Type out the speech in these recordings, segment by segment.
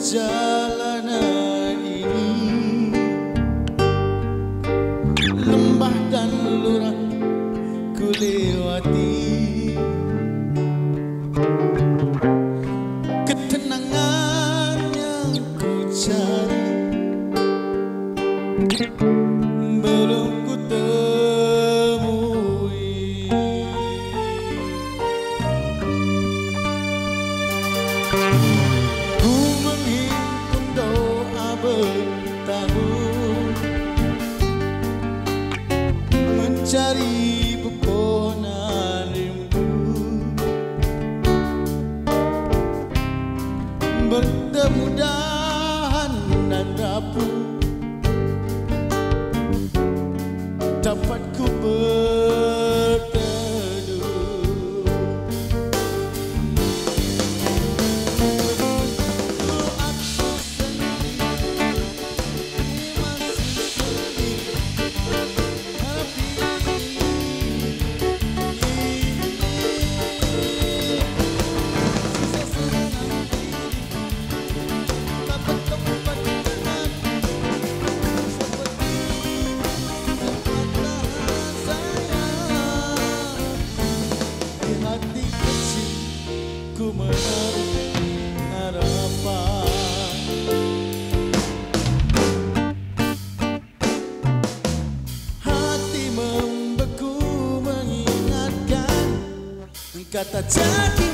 perjalanan ini. Lembah dan lurah ku lewati. Ketenangan yang ku cari. mencari pepohonan rindu bertemu dengan ku menarik harapan Hati membeku mengingatkan kata jadi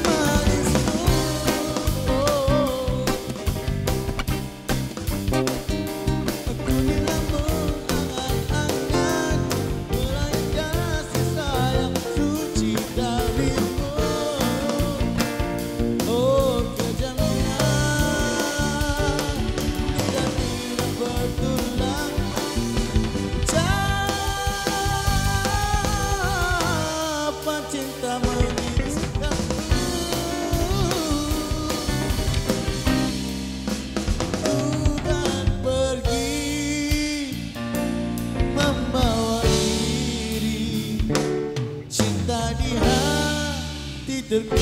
tidurku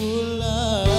bulan